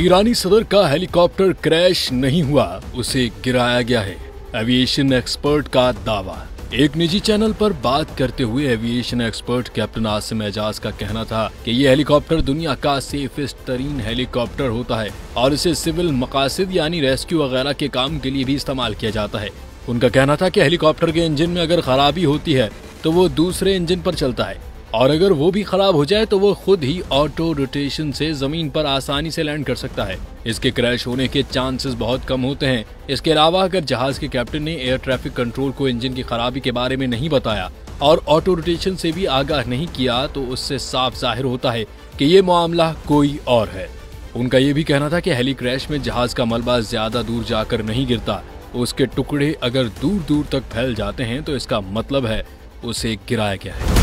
ईरानी सदर का helicopter crash नहीं हुआ, उसे गिराया गया है। एविएशन एक्सपर्ट का दावा। एक निजी चैनल पर बात करते हुए aviation expert captain Asim Aijaz का कहना था कि ये हेलीकॉप्टर दुनिया का सेफेस्ट तरीन हेलीकॉप्टर होता है और इसे सिविल मकासद यानी रेस्क्यू वगैरह के काम के लिए भी इस्तेमाल किया जाता है। उनका कहना था कि हेलीकॉप्टर के इंजन में अगर खराबी होती है तो वो दूसरे इंजन पर चलता है। और अगर वो भी खराब हो जाए तो वो खुद ही ऑटो रोटेशन से ज़मीन पर आसानी से लैंड कर सकता है। इसके क्रैश होने के चांसेस बहुत कम होते हैं। इसके अलावा अगर जहाज़ के कैप्टन ने एयर ट्रैफ़िक कंट्रोल को इंजन की खराबी के बारे में नहीं बताया और ऑटो रोटेशन से भी आगाह नहीं किया तो उससे साफ़ ज़ाहिर होता है कि ये मामला कोई और है। उनका ये भी कहना था कि हेली क्रैश में जहाज़ का मलबा ज़्यादा दूर जाकर नहीं गिरता। उसके टुकड़े अगर दूर दूर तक फैल जाते हैं तो इसका मतलब है उसे गिराया गया है।